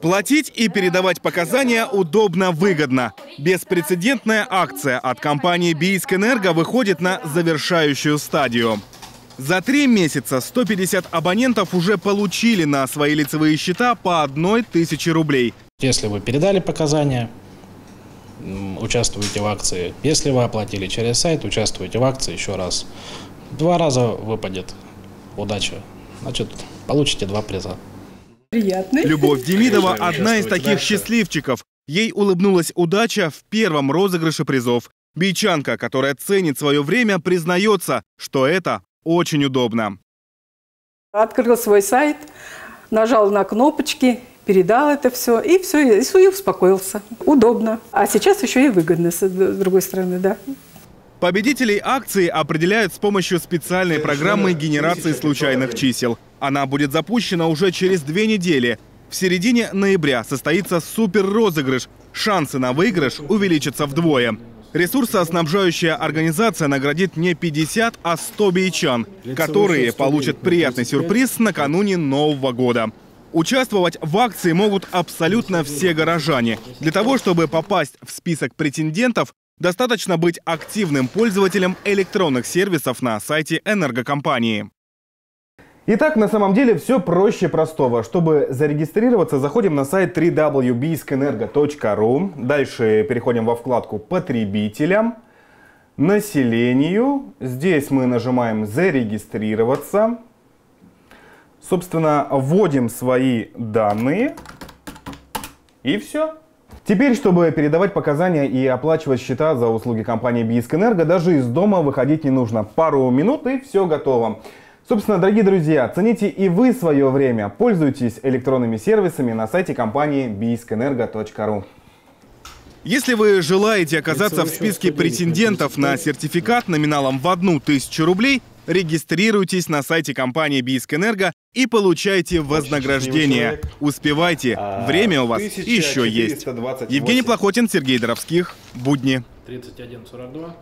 Платить и передавать показания удобно, выгодно. Беспрецедентная акция от компании Бийск Энерго выходит на завершающую стадию. За три месяца 150 абонентов уже получили на свои лицевые счета по одной тысяче рублей. Если вы передали показания, участвуете в акции. Если вы оплатили через сайт, участвуете в акции еще раз. Два раза выпадет удача. Значит, получите два приза. Приятно. Любовь Демидова – одна из таких счастливчиков. Ей улыбнулась удача в первом розыгрыше призов. Бичанка, которая ценит свое время, признается, что это очень удобно. Открыл свой сайт, нажал на кнопочки, передал это все, и все, и успокоился. Удобно. А сейчас еще и выгодно, с другой стороны, да. Победителей акции определяют с помощью специальной программы генерации случайных чисел. Она будет запущена уже через две недели. В середине ноября состоится супер-розыгрыш. Шансы на выигрыш увеличатся вдвое. Ресурсоснабжающая организация наградит не 50, а 100 бичан, которые получат приятный сюрприз накануне Нового года. Участвовать в акции могут абсолютно все горожане. Для того, чтобы попасть в список претендентов, достаточно быть активным пользователем электронных сервисов на сайте энергокомпании. Итак, на самом деле все проще простого. Чтобы зарегистрироваться, заходим на сайт www.biskoenergo.ru. Дальше переходим во вкладку «Потребителям», «Населению». Здесь мы нажимаем «Зарегистрироваться». Собственно, вводим свои данные. И все. Теперь, чтобы передавать показания и оплачивать счета за услуги компании Бийск Энерго, даже из дома выходить не нужно. Пару минут и все готово. Собственно, дорогие друзья, цените и вы свое время. Пользуйтесь электронными сервисами на сайте компании biiskenergo.ru. Если вы желаете оказаться в списке претендентов на сертификат номиналом в одну тысячу рублей, регистрируйтесь на сайте компании Бийскэнерго и получайте вознаграждение. Успевайте, а, время у вас еще есть. Евгений Плохотин, Сергей Доровских. Будни. 3142.